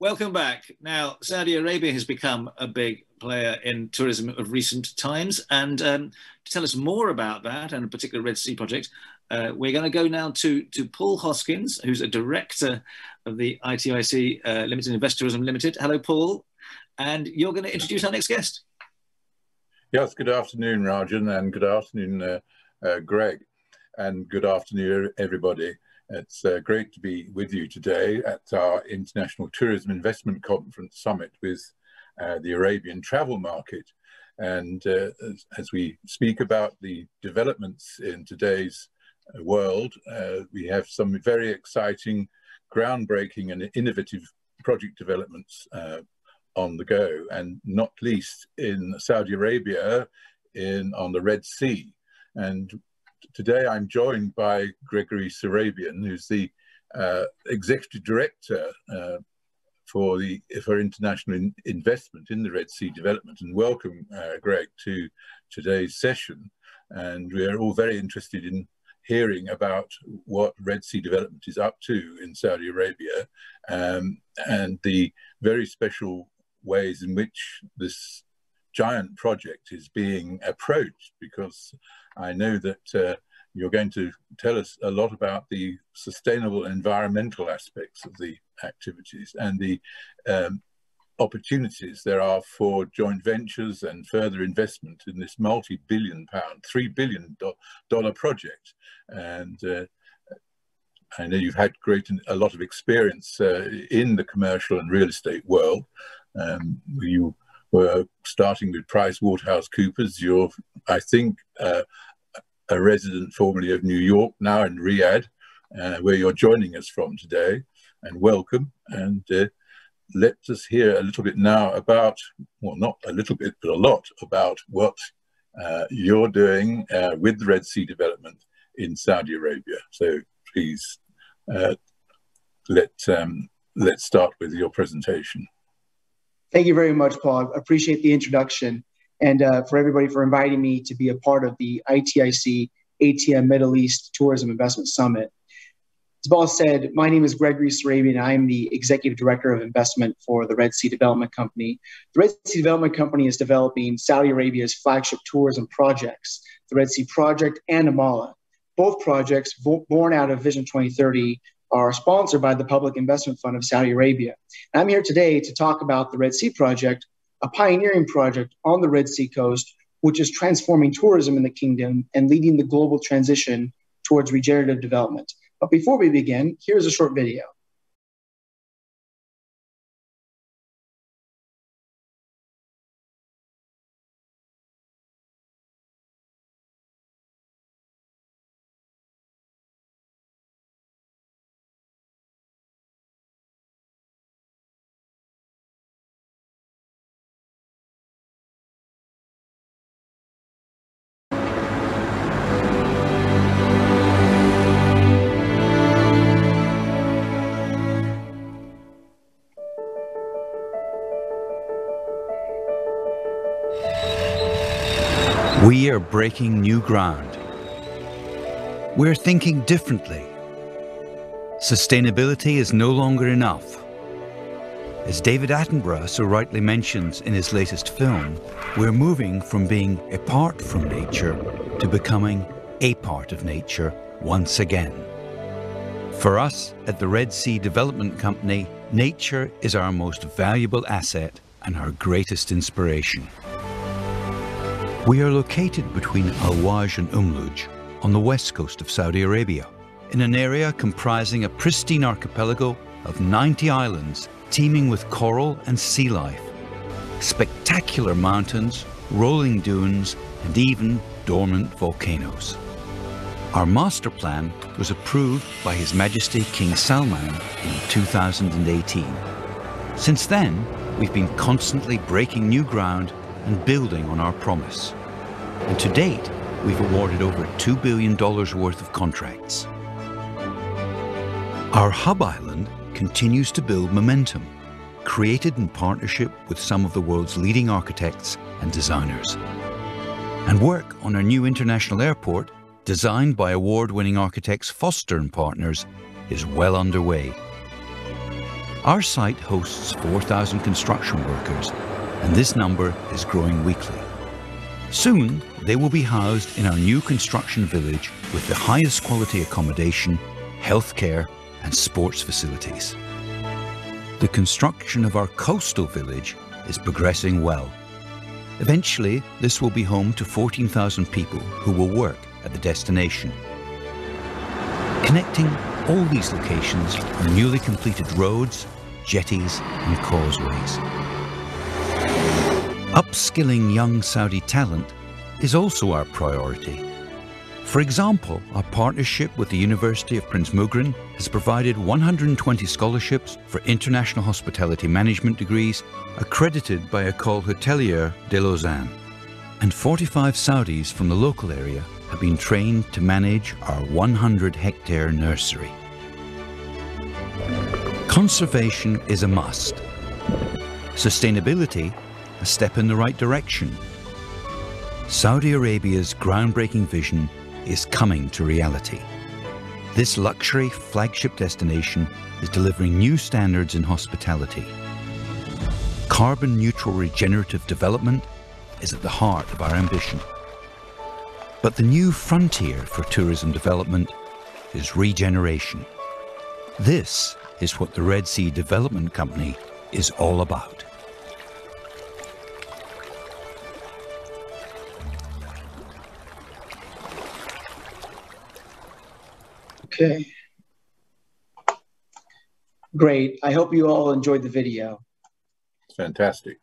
Welcome back. Now, Saudi Arabia has become a big player in tourism of recent times. And um, to tell us more about that and a particular Red Sea project, uh, we're going to go now to, to Paul Hoskins, who's a director of the ITIC uh, Limited Invest Tourism Limited. Hello, Paul. And you're going to introduce our next guest. Yes, good afternoon, Rajan, and good afternoon, uh, uh Greg, and good afternoon, everybody. It's uh, great to be with you today at our International Tourism Investment Conference Summit with uh, the Arabian travel market. And uh, as, as, we speak about the developments in today's world, uh, we have some very exciting, groundbreaking and innovative project developments uh, on the go, and not least in Saudi Arabia in on the Red Sea. And today I'm joined by Gregory Surabian, who's the uh, executive director uh, for the for international in investment in the Red Sea development. And welcome, uh, Greg, to today's session. And we're all very interested in hearing about what Red Sea development is up to in Saudi Arabia um, and the very special ways in which this giant project is being approached because I know that uh, you're going to tell us a lot about the sustainable environmental aspects of the activities and the um, opportunities there are for joint ventures and further investment in this multi-billion pound, three billion dollar project. And uh, I know you've had great a lot of experience uh, in the commercial and real estate world. Um, you were starting with Price Waterhouse Coopers. You're, I think, uh, a resident formerly of New York, now in Riyadh, uh, where you're joining us from today. And welcome. And uh, let us hear a little bit now about, well, not a little bit, but a lot about what uh, you're doing uh, with the Red Sea development in Saudi Arabia. So please uh, let um, let's start with your presentation. Thank you very much, Paul. I appreciate the introduction and uh, for everybody for inviting me to be a part of the ITIC ATM Middle East Tourism Investment Summit. As Paul said, my name is Gregory Surabian. I am the Executive Director of Investment for the Red Sea Development Company. The Red Sea Development Company is developing Saudi Arabia's flagship tourism projects, the Red Sea Project and AMAALA. Both projects, born out of Vision 2030, are sponsored by the Public Investment Fund of Saudi Arabia. I'm here today to talk about the Red Sea Project, a pioneering project on the Red Sea coast, which is transforming tourism in the kingdom and leading the global transition towards regenerative development. But before we begin, here's a short video. We are breaking new ground. We're thinking differently. Sustainability is no longer enough. As David Attenborough so rightly mentions in his latest film, we're moving from being apart from nature to becoming a part of nature once again. For us at the Red Sea Development Company, nature is our most valuable asset and our greatest inspiration. We are located between Al Wajh and Umluj on the west coast of Saudi Arabia, in an area comprising a pristine archipelago of 90 islands teeming with coral and sea life, spectacular mountains, rolling dunes, and even dormant volcanoes. Our master plan was approved by His Majesty King Salman in 2018. Since then, we've been constantly breaking new ground and building on our promise. And to date, we've awarded over $2 billion worth of contracts. Our hub island continues to build momentum, created in partnership with some of the world's leading architects and designers. And work on our new international airport, designed by award-winning architects Foster and Partners, is well underway. Our site hosts 4,000 construction workers, and this number is growing weekly. Soon, they will be housed in our new construction village with the highest quality accommodation, healthcare, and sports facilities. The construction of our coastal village is progressing well. Eventually, this will be home to 14,000 people who will work at the destination. Connecting all these locations are newly completed roads, jetties and causeways. Upskilling young Saudi talent is also our priority. For example, our partnership with the University of Prince Muqrin has provided 120 scholarships for international hospitality management degrees accredited by École Hôtelière de Lausanne. And 45 Saudis from the local area have been trained to manage our 100 hectare nursery. Conservation is a must. Sustainability, a step in the right direction. Saudi Arabia's groundbreaking vision is coming to reality. This luxury flagship destination is delivering new standards in hospitality. Carbon neutral regenerative development is at the heart of our ambition. But the new frontier for tourism development is regeneration. This is what the Red Sea Development Company is all about. Okay. Great. I hope you all enjoyed the video. Fantastic.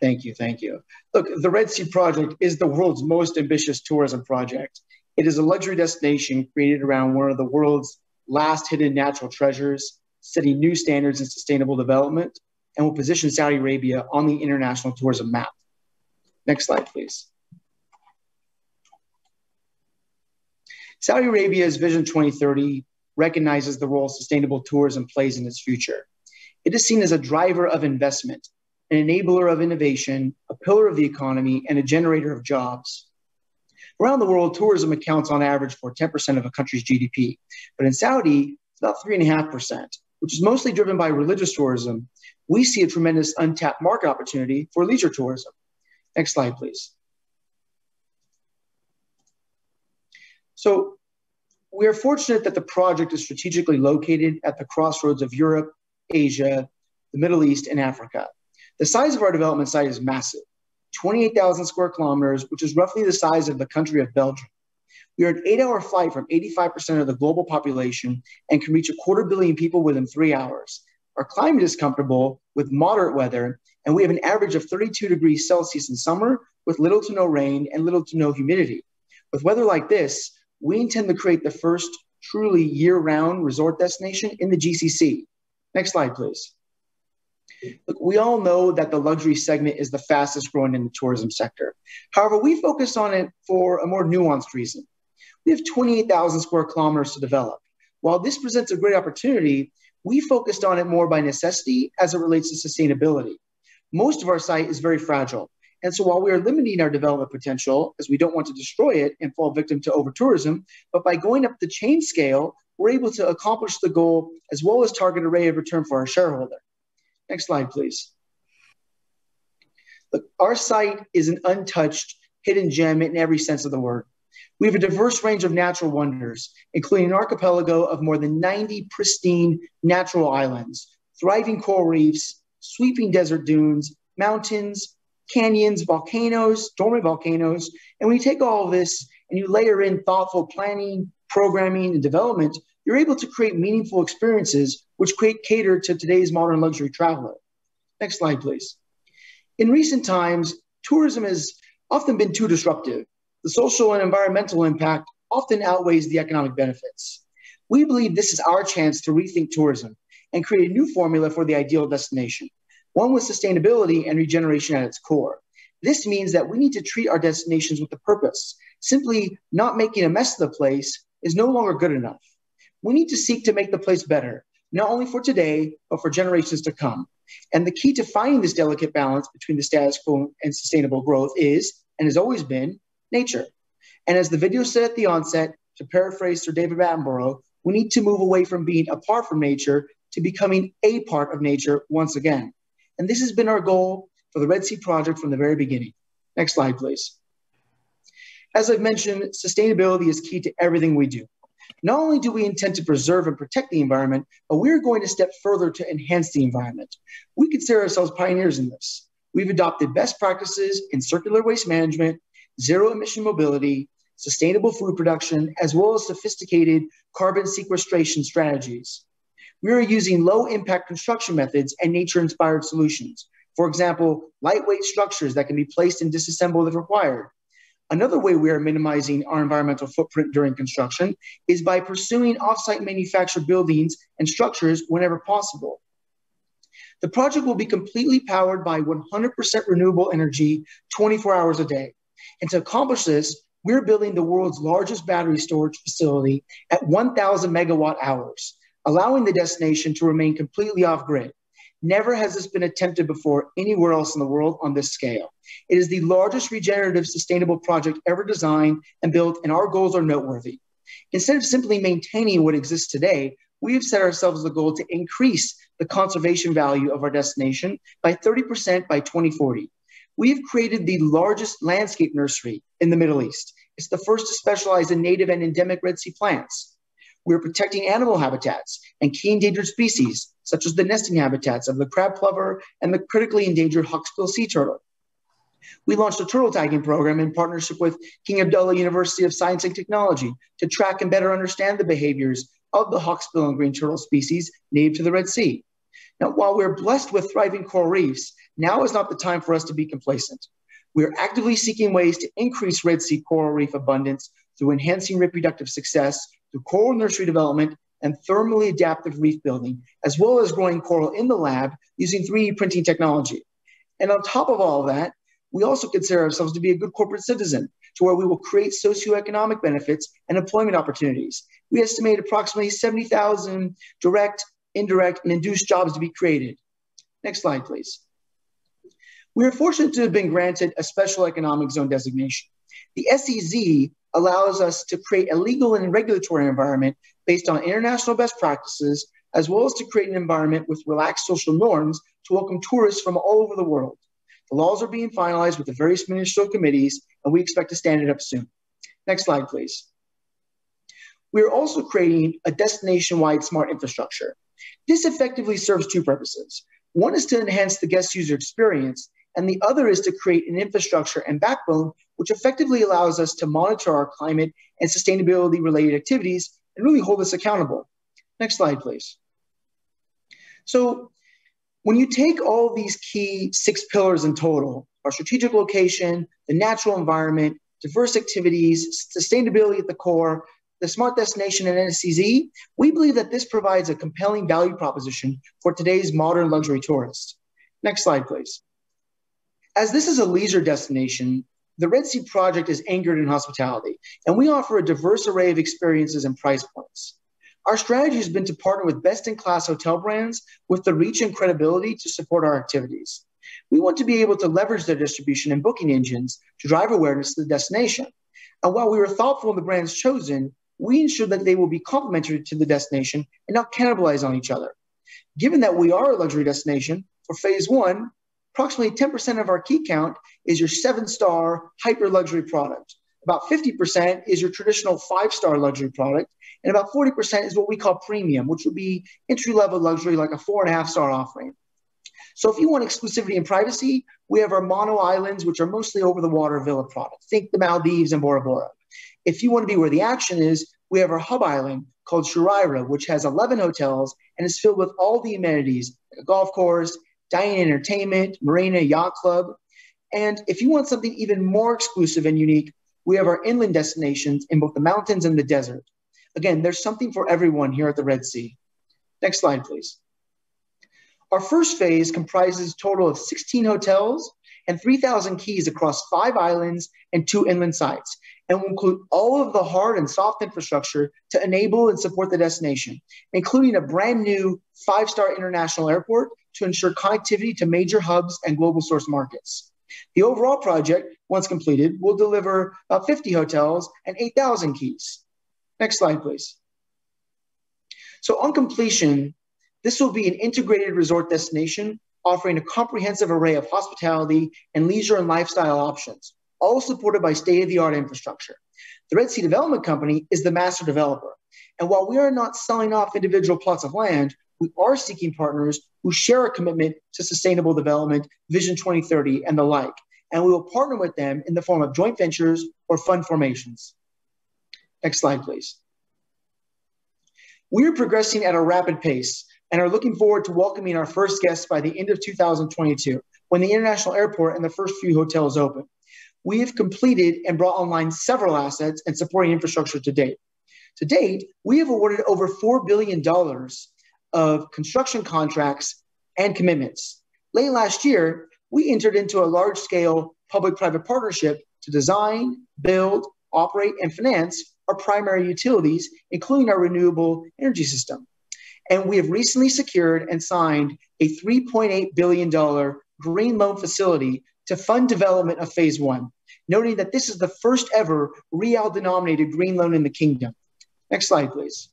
Thank you. Thank you. Look, the Red Sea Project is the world's most ambitious tourism project. It is a luxury destination created around one of the world's last hidden natural treasures, setting new standards in sustainable development, and will position Saudi Arabia on the international tourism map. Next slide, please. Saudi Arabia's Vision 2030 recognizes the role sustainable tourism plays in its future. It is seen as a driver of investment, an enabler of innovation, a pillar of the economy, and a generator of jobs. Around the world, tourism accounts on average for 10% of a country's GDP, but in Saudi, it's about 3.5%, which is mostly driven by religious tourism. We see a tremendous untapped market opportunity for leisure tourism. Next slide, please. So we are fortunate that the project is strategically located at the crossroads of Europe, Asia, the Middle East, and Africa. The size of our development site is massive 28,000 square kilometers, which is roughly the size of the country of Belgium. We are an eight hour flight from 85% of the global population and can reach a quarter billion people within three hours. Our climate is comfortable with moderate weather, and we have an average of 32 degrees Celsius in summer with little to no rain and little to no humidity. With weather like this, we intend to create the first truly year-round resort destination in the GCC. Next slide, please. Look, we all know that the luxury segment is the fastest growing in the tourism sector. However, we focus on it for a more nuanced reason. We have 28,000 square kilometers to develop. While this presents a great opportunity, we focused on it more by necessity as it relates to sustainability. Most of our site is very fragile, and so while we are limiting our development potential, as we don't want to destroy it and fall victim to over tourism, but by going up the chain scale, we're able to accomplish the goal as well as target a rate of return for our shareholder. Next slide, please. Look, our site is an untouched hidden gem in every sense of the word. We have a diverse range of natural wonders, including an archipelago of more than 90 pristine natural islands, thriving coral reefs, sweeping desert dunes, mountains, canyons, volcanoes, dormant volcanoes. And when you take all of this and you layer in thoughtful planning, programming, and development, you're able to create meaningful experiences which create, cater to today's modern luxury traveler. Next slide, please. In recent times, tourism has often been too disruptive. The social and environmental impact often outweighs the economic benefits. We believe this is our chance to rethink tourism and create a new formula for the ideal destination one with sustainability and regeneration at its core. This means that we need to treat our destinations with a purpose. Simply not making a mess of the place is no longer good enough. We need to seek to make the place better, not only for today, but for generations to come. And the key to finding this delicate balance between the status quo and sustainable growth is, and has always been, nature. And as the video said at the onset, to paraphrase Sir David Attenborough, we need to move away from being apart from nature to becoming a part of nature once again. And this has been our goal for the Red Sea Project from the very beginning. Next slide, please. As I've mentioned, sustainability is key to everything we do. Not only do we intend to preserve and protect the environment, but we're going to step further to enhance the environment. We consider ourselves pioneers in this. We've adopted best practices in circular waste management, zero emission mobility, sustainable food production, as well as sophisticated carbon sequestration strategies. We are using low impact construction methods and nature inspired solutions. For example, lightweight structures that can be placed and disassembled if required. Another way we are minimizing our environmental footprint during construction is by pursuing offsite manufactured buildings and structures whenever possible. The project will be completely powered by 100% renewable energy 24 hours a day. And to accomplish this, we're building the world's largest battery storage facility at 1,000 megawatt hours, allowing the destination to remain completely off grid. Never has this been attempted before anywhere else in the world on this scale. It is the largest regenerative sustainable project ever designed and built, and our goals are noteworthy. Instead of simply maintaining what exists today, we have set ourselves the goal to increase the conservation value of our destination by 30% by 2040. We have created the largest landscape nursery in the Middle East. It's the first to specialize in native and endemic Red Sea plants. We're protecting animal habitats and key endangered species, such as the nesting habitats of the crab plover and the critically endangered hawksbill sea turtle. We launched a turtle tagging program in partnership with King Abdullah University of Science and Technology to track and better understand the behaviors of the hawksbill and green turtle species native to the Red Sea. Now, while we're blessed with thriving coral reefs, now is not the time for us to be complacent. We are actively seeking ways to increase Red Sea coral reef abundance through enhancing reproductive success, through coral nursery development, and thermally adaptive reef building, as well as growing coral in the lab using 3D printing technology. And on top of all of that, we also consider ourselves to be a good corporate citizen, to where we will create socioeconomic benefits and employment opportunities. We estimate approximately 70,000 direct indirect, and induced jobs to be created. Next slide, please. We are fortunate to have been granted a special economic zone designation. The SEZ allows us to create a legal and regulatory environment based on international best practices, as well as to create an environment with relaxed social norms to welcome tourists from all over the world. The laws are being finalized with the various ministerial committees, and we expect to stand it up soon. Next slide, please. We are also creating a destination-wide smart infrastructure. This effectively serves two purposes. One is to enhance the guest user experience, and the other is to create an infrastructure and backbone which effectively allows us to monitor our climate and sustainability related activities and really hold us accountable. Next slide, please. So, when you take all these key six pillars in total our strategic location, the natural environment, diverse activities, sustainability at the core, the Smart Destination and NSCZ, we believe that this provides a compelling value proposition for today's modern luxury tourist. Next slide, please. As this is a leisure destination, the Red Sea Project is anchored in hospitality, and we offer a diverse array of experiences and price points. Our strategy has been to partner with best in class hotel brands with the reach and credibility to support our activities. We want to be able to leverage their distribution and booking engines to drive awareness to the destination. And while we were thoughtful in the brands chosen, we ensure that they will be complementary to the destination and not cannibalize on each other. Given that we are a luxury destination, for phase one, approximately 10% of our key count is your seven star hyper luxury product. About 50% is your traditional five star luxury product. And about 40% is what we call premium, which would be entry level luxury, like a four and a half star offering. So if you want exclusivity and privacy, we have our mono islands, which are mostly over the water villa product. Think the Maldives and Bora Bora. If you want to be where the action is, we have our hub island called Shurayrah, which has 11 hotels and is filled with all the amenities, a golf course, dining entertainment, marina, yacht club. And if you want something even more exclusive and unique, we have our inland destinations in both the mountains and the desert. Again, there's something for everyone here at the Red Sea. Next slide, please. Our first phase comprises a total of 16 hotels and 3,000 keys across five islands and two inland sites and will include all of the hard and soft infrastructure to enable and support the destination, including a brand new five star international airport to ensure connectivity to major hubs and global source markets. The overall project, once completed, will deliver about 50 hotels and 8,000 keys. Next slide, please. So, on completion, This will be an integrated resort destination offering a comprehensive array of hospitality and leisure and lifestyle options, all supported by state of the art infrastructure. The Red Sea Development Company is the master developer. And while we are not selling off individual plots of land, we are seeking partners who share a commitment to sustainable development, Vision 2030, and the like. And we will partner with them in the form of joint ventures or fund formations. Next slide, please. We are progressing at a rapid pace and are looking forward to welcoming our first guests by the end of 2022 when the international airport and the first few hotels open. We have completed and brought online several assets and supporting infrastructure to date. To date, we have awarded over $4 billion of construction contracts and commitments. Late last year, we entered into a large scale public private partnership to design, build, operate, and finance our primary utilities, including our renewable energy system. And we have recently secured and signed a $3.8 billion green loan facility to fund development of phase one, noting that this is the first ever riyal denominated green loan in the kingdom. Next slide, please.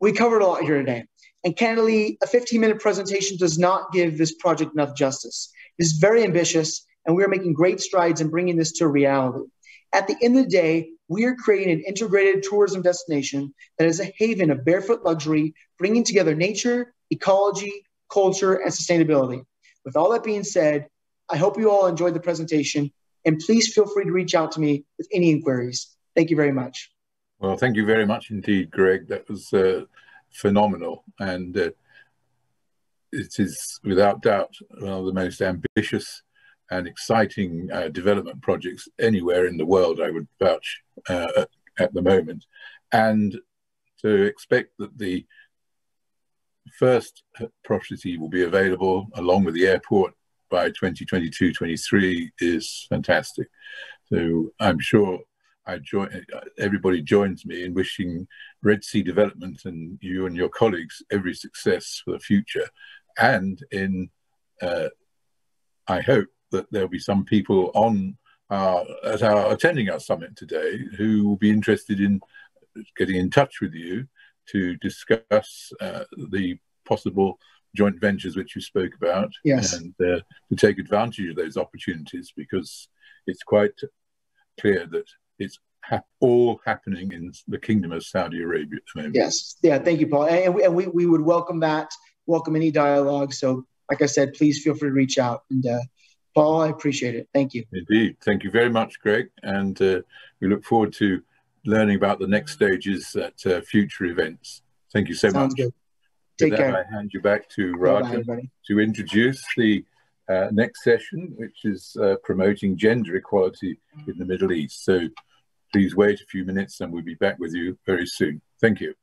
We covered a lot here today. And candidly, a 15 minute presentation does not give this project enough justice. It is very ambitious, and we are making great strides in bringing this to reality. At the end of the day, we are creating an integrated tourism destination that is a haven of barefoot luxury, bringing together nature, ecology, culture, and sustainability. With all that being said, I hope you all enjoyed the presentation, and please feel free to reach out to me with any inquiries. Thank you very much. Well, thank you very much indeed, Greg. That was uh, phenomenal, and uh, it is without doubt one of the most ambitious and exciting uh, development projects anywhere in the world, I would vouch uh, at, at, the moment. And to expect that the first property will be available along with the airport by 2022-23 is fantastic. So I'm sure I join, everybody joins me in wishing Red Sea Development and you and your colleagues every success for the future. And in, uh, I hope, that there'll be some people on uh, at our attending our summit today who will be interested in getting in touch with you to discuss uh, the possible joint ventures which you spoke about yes. and uh, to take advantage of those opportunities because it's quite clear that it's ha all happening in the kingdom of Saudi Arabia at the moment. Yes, yeah, thank you, Paul. And we, and we, we would welcome that, welcome any dialogue. So, like I said, please feel free to reach out and uh, Paul, I appreciate it. Thank you. Indeed. Thank you very much, Greg. And uh, we look forward to learning about the next stages at uh, future events. Thank you so Sounds much. Good. Take With care. That, I hand you back to Raja to introduce the uh, next session, which is uh, promoting gender equality in the Middle East. So please wait a few minutes and we'll be back with you very soon. Thank you.